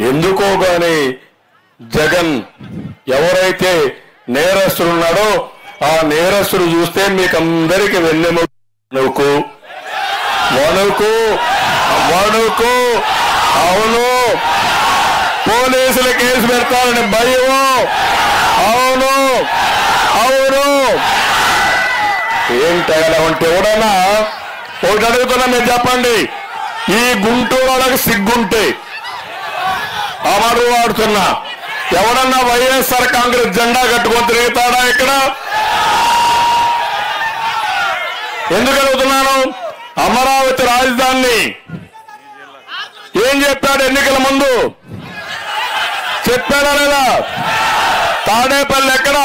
ఎందుకో గాని జగన్ ఎవరైతే నేరస్తులు ఉన్నాడో ఆ నేరస్తులు చూస్తే మీకు అందరికి వెన్నెము వణుకు. వణుకు. వణుకు. అవును. పోలీసులు కేసు పెడతారని భయము. అవును. అవును. ఏంటలా ఉంటే ఎవడన్నా? ఒకటి అడుగుతున్నా మీరు చెప్పండి. ఈ గుంటూరు వాళ్ళకి సిగ్గుంటే. అమరు వాడుతున్నా. ఎవడన్నా వైఎస్ఆర్ కాంగ్రెస్ జెండా కట్టుకొని తిరుగుతాడా ఇక్కడ? ఎందుకు అడుగుతున్నాను? అమరావతి రాజధానిని ఏం చెప్పాడు ఎన్నికల ముందు? చెప్పాడా లేదా? తాడేపల్లి ఎక్కడ?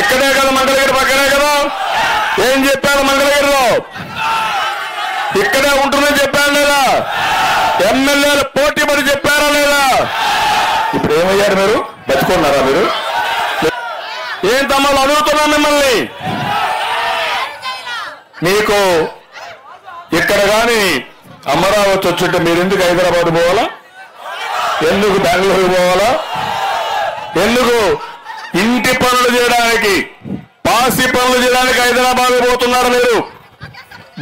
ఇక్కడే కదా మంగళగిరి పక్కనే కదా? ఏం చెప్పాడు మంగళగిరిలో? ఇక్కడే ఉంటుందని చెప్పాడు లేదా? ఎమ్మెల్యేలు పోటీ పడి చెప్పాడు ఇప్పుడు ఏమయ్యారు మీరు? బతుకున్నారా మీరు? ఏం తమ్ముళ్ళు అడుగుతున్నాం మిమ్మల్ని? మీకు ఇక్కడ కానీ అమరావతి వచ్చుంటే మీరు ఎందుకు హైదరాబాద్ పోవాలా? ఎందుకు బెంగళూరు పోవాలా? ఎందుకు ఇంటి పనులు చేయడానికి పాసి పనులు చేయడానికి హైదరాబాద్ పోతున్నారు మీరు?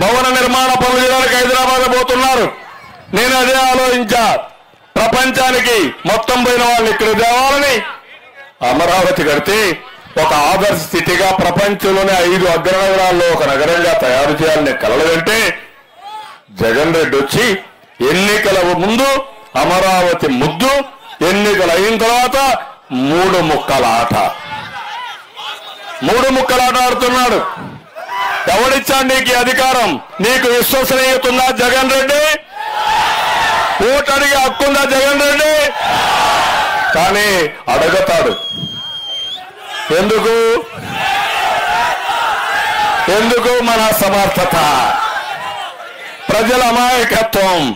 భవన నిర్మాణ పనులు చేయడానికి హైదరాబాద్ పోతున్నారు? నేను అదే ఆలోచించా. ప్రపంచానికి మొత్తం పోయిన వాళ్ళని ఇక్కడ తేవాలని అమరావతి కడితే ఒక ఆదర్శ సిటీగా ప్రపంచంలోనే ఐదు అగ్రనగరాల్లో ఒక నగరంగా తయారు చేయాలని కలలు కంటే జగన్ రెడ్డి వచ్చి ఎన్నికల ముందు అమరావతి ముద్దు ఎన్నికలు అయిన తర్వాత మూడు ముక్కల ఆట. మూడు ముక్కల ఆట ఆడుతున్నాడు. ఎవడిచ్చాడు నీకు అధికారం? నీకు విశ్వసనీయత ఉందా జగన్ రెడ్డి? ఓటు అడిగే హక్కుందా జగన్ రెడ్డి? కానీ అడగతాడు. ఎందుకు? ఎందుకు మన సమర్థత? ప్రజల అమాయకత్వం.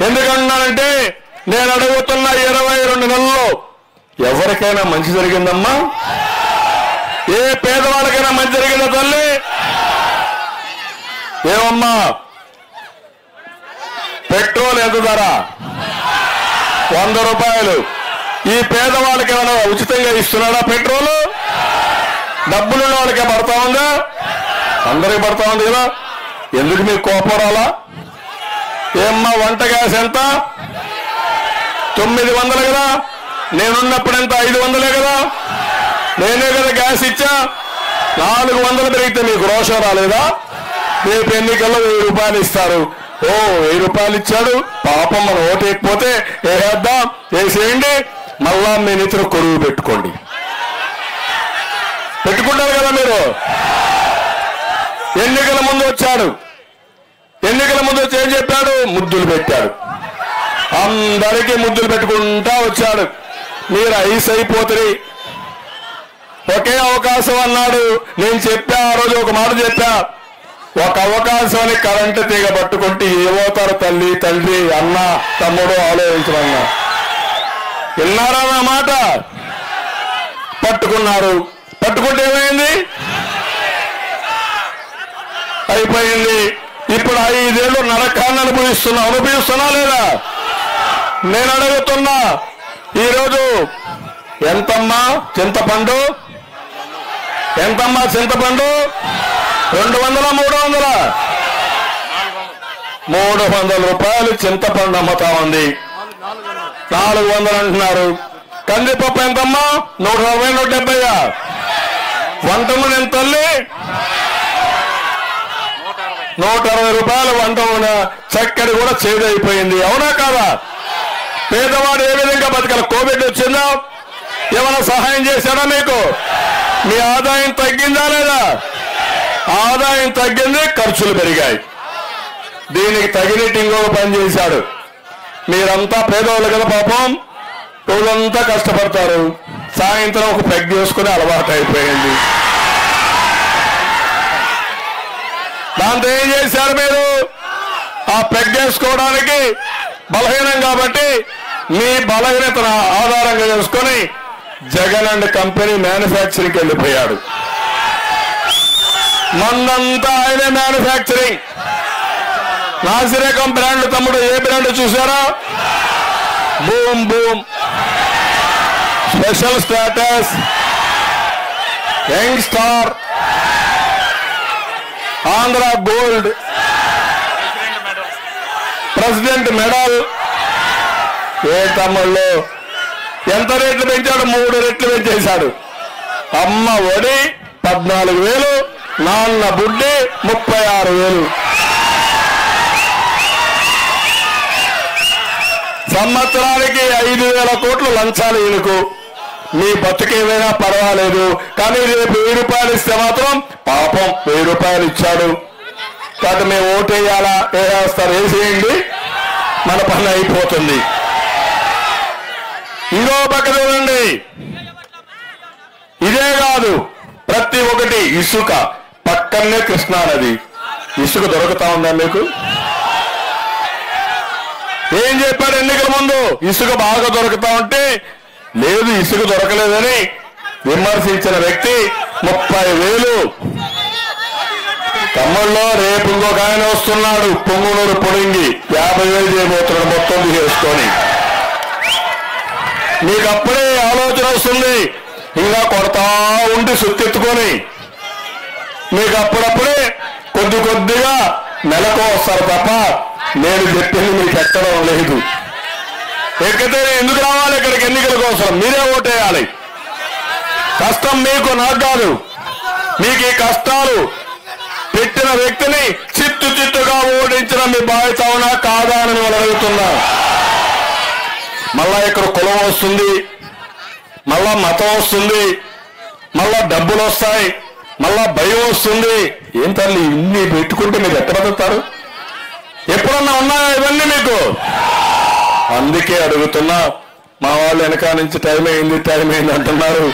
ఎందుకన్నానంటే నేను అడుగుతున్న ఇరవై రెండు నెలల్లో ఎవరికైనా మంచి జరిగిందమ్మా? ఏ పేదవాళ్ళకైనా మంచి జరిగిందా తల్లి? ఏమమ్మా? పెట్రోల్ ఎంత ధర? వంద రూపాయలు. ఈ పేదవాళ్ళకి ఏమైనా ఉచితంగా ఇస్తున్నాడా పెట్రోల్? డబ్బులున్న వాళ్ళకే పడతా ఉందా? అందరికి పడతా ఉంది కదా. ఎందుకు మీకు కోపం రాలా? ఏమ్మా వంట గ్యాస్ ఎంత? తొమ్మిది వందలు కదా. నేనున్నప్పుడు ఎంత? ఐదు వందలే కదా. నేనే కదా గ్యాస్ ఇచ్చా. నాలుగు వందలు పెరిగితే మీకు రోషం రాలేదా? రేపు ఎన్నికల్లో వెయ్యి రూపాయలు ఇస్తారు. ఓ వెయ్యి రూపాయలు ఇచ్చాడు. పాపం మనం ఓటు వేయకపోతే వేసేద్దాం వేసేయండి మళ్ళా మీ నిద్ర కొరువు పెట్టుకోండి. పెట్టుకుంటారు కదా మీరు? ఎన్నికల ముందు వచ్చాడు. ఎన్నికల ముందు వచ్చి ఏం చెప్పాడు? ముద్దులు పెట్టాడు. అందరికీ ముద్దులు పెట్టుకుంటా వచ్చాడు. మీరు ఐస్ అయిపోతుంది ఒకే అవకాశం అన్నాడు. నేను చెప్పా ఆ రోజు ఒక మాట చెప్పా. ఒక అవకాశాన్ని కరెంటు తీగ పట్టుకుంటే ఏమవుతారు తల్లి తండ్రి అన్న తమ్ముడు ఆలోచించమన్నా విన్నారా నా మాట? పట్టుకున్నారు. పట్టుకుంటే ఏమైంది? అయిపోయింది. ఇప్పుడు ఐదేళ్ళు నరకాన్ని అనుభవిస్తున్నా అనుభవిస్తున్నా లేదా? నేను అడుగుతున్నా ఈరోజు ఎంతమ్మా చింతపండు? ఎంతమ్మా చింతపండు? రెండు వందల మూడు వందల? మూడు వందల రూపాయలు చింతపండు అమ్ముతా ఉంది నాలుగు వందలు అంటున్నారు. కందిపప్పు ఎంతమ్మా? నూట అరవై నూట డెబ్బై వంట ఎంత తల్లి నూట అరవై రూపాయలు వంటమున చక్కడి చక్కెర కూడా చేదైపోయింది. అవునా కాదా? పేదవాడు ఏ విధంగా బతకాలి? కోవిడ్ వచ్చిందా? ఏమైనా సహాయం చేశాడా మీకు? మీ ఆదాయం తగ్గిందా లేదా? ఆదాయం తగ్గింది ఖర్చులు పెరిగాయి. దీనికి తగినట్టు ఇంకొక పని చేశాడు. మీరంతా పేదవాళ్ళు కదా పాపం. రోజంతా కష్టపడతారు. సాయంత్రం ఒక పెగ్ చేసుకుని అలవాటు అయిపోయింది. దాంతో ఏం చేశారు మీరు? ఆ పెగ్ చేసుకోవడానికి బలహీనం కాబట్టి మీ బలహీనతను ఆధారంగా చేసుకొని జగన్ అండ్ కంపెనీ మ్యానుఫ్యాక్చరింగ్కి వెళ్ళిపోయాడు. మందంతా ఆయనే మ్యానుఫ్యాక్చరింగ్ నాసిరేకం బ్రాండ్ తమ్ముడు ఏ బ్రాండ్ చూసారా boom boom. Special status young star Andhra gold president medal ఏ తమ్ముళ్ళు? ఎంత రేట్లు పెంచాడు? మూడు రెట్లు పెంచేశాడు. అమ్మ ఒడి పద్నాలుగు వేలు. నాన్న బుడ్డి ముప్పై ఆరు వేలు. సంవత్సరానికి ఐదు వేల కోట్లు లంచాలు ఈయనకు. మీ బతుకేమైనా పర్వాలేదు కానీ రేపు వెయ్యి రూపాయలు ఇస్తే మాత్రం పాపం వెయ్యి రూపాయలు ఇచ్చాడు. కాబట్టి మేము ఓటేయాలా వేస్తారు వేసేయండి మన పని అయిపోతుంది. ఇదో పక్క చూడండి. ఇదే కాదు ప్రతి ఒక్కటి ఇసుక. పక్కనే కృష్ణా నది ఇసుక దొరుకుతా ఉందా మీకు? ఏం చెప్పాడు ఎన్నికల ముందు? ఇసుక బాగా దొరుకుతా ఉంటే లేదు ఇసుక దొరకలేదని విమర్శించిన వ్యక్తి ముప్పై వేలు. తమ్ముళ్ళలో రేపు ఇంకొక ఆయన వస్తున్నాడు పొంగునూరు పొడింగి యాభై వేలు చేయబోతున్నాడు మొత్తం చేసుకొని మీకు అప్పుడే ఆలోచన వస్తుంది. ఇంకా కొడతా ఉండి సుత్తెత్తుకొని మీకు అప్పుడప్పుడే కొద్ది కొద్దిగా నెలకు వస్తారు తప్ప నేను చెప్పింది మీకు ఎక్కడం లేదు. ఎక్కితే ఎందుకు రావాలి ఇక్కడికి ఎన్నికల కోసం? మీరే ఓటేయాలి. కష్టం మీకు నాకు కాదు. మీకు ఈ కష్టాలు పెట్టిన వ్యక్తిని చిత్తు చిత్తుగా ఓడించిన మీ బాధ్యత అవునా కాదా అని వాళ్ళు అడుగుతున్నా. మళ్ళా ఇక్కడ కులం వస్తుంది మళ్ళా మతం వస్తుంది మళ్ళా డబ్బులు వస్తాయి. మళ్ళా భయం వస్తుంది. ఏం తల్లి ఇన్ని పెట్టుకుంటే మీరు ఎక్కడ బతుకుతారు? ఎప్పుడన్నా ఉన్నాయా ఇవన్నీ మీకు? అందుకే అడుగుతున్నా మా వాళ్ళు వెనక నుంచి టైం అయింది టైం అయింది అంటున్నారు.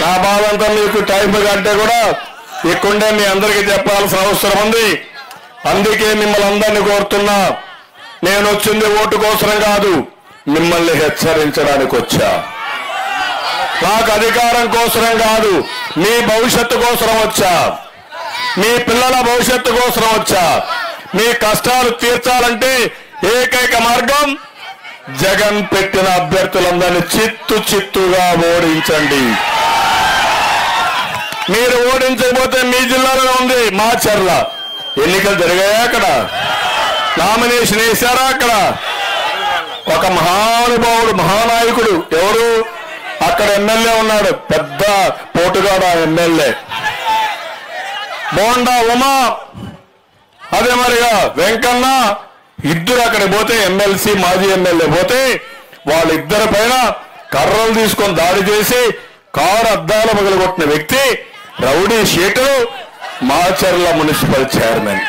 నా బాధ అంతా మీకు టైం కంటే కూడా ఇక్కడే మీ అందరికీ చెప్పాల్సిన అవసరం ఉంది. అందుకే మిమ్మల్ని అందరినీ కోరుతున్నా నేను వచ్చింది ఓటు కోసం కాదు మిమ్మల్ని హెచ్చరించడానికి వచ్చా. నాకు అధికారం కోసరం కాదు. మీ భవిష్యత్తు కోసం వచ్చా. మీ పిల్లల భవిష్యత్తు కోసం వచ్చా. మీ కష్టాలు తీర్చాలంటే ఏకైక మార్గం జగన్ పెట్టిన అభ్యర్థులందరినీ చిత్తు చిత్తుగా ఓడించండి. మీరు ఓడించకపోతే మీ జిల్లాలో ఉంది మా చర్ల. ఎన్నికలు జరిగాయా అక్కడ? నామినేషన్ వేశారా అక్కడ? ఒక మహానుభావుడు మహానాయకుడు ఎవరు? అక్కడ ఎమ్మెల్యే ఉన్నాడు పెద్ద పోటుగాడు ఆ ఎమ్మెల్యే. బోండా ఉమా. అదే మరిగా వెంకన్న ఇద్దరు అక్కడ పోతే ఎమ్మెల్సీ మాజీ ఎమ్మెల్యే పోతే వాళ్ళిద్దరి పైన కర్రలు తీసుకొని దాడి చేసి కారు అద్దాలు పగలగొట్టిన వ్యక్తి రౌడీ షేటు మాచర్ల మున్సిపల్ చైర్మన్.